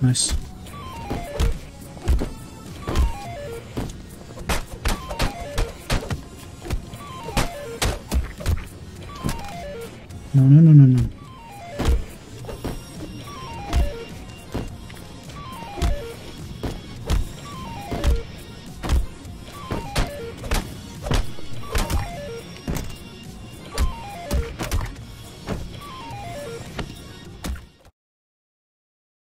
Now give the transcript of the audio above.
Nice. No, no, no, no, no.